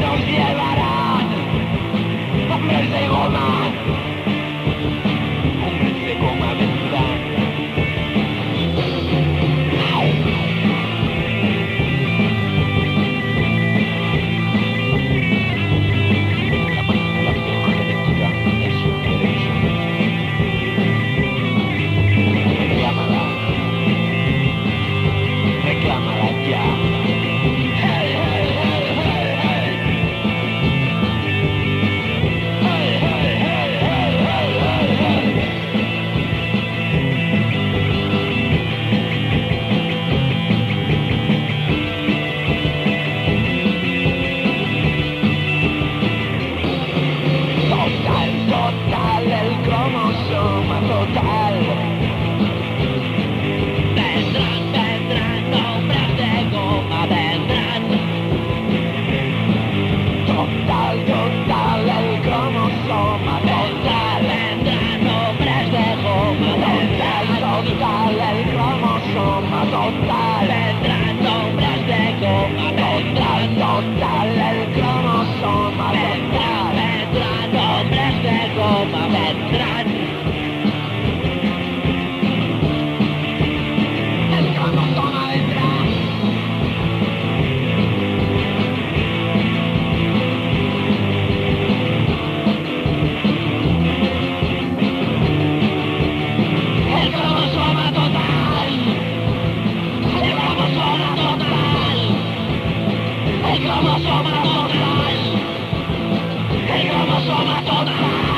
nos llevarán, hombres outside. somos, somos, somos, somos, somos, somos, somos, somos, somos,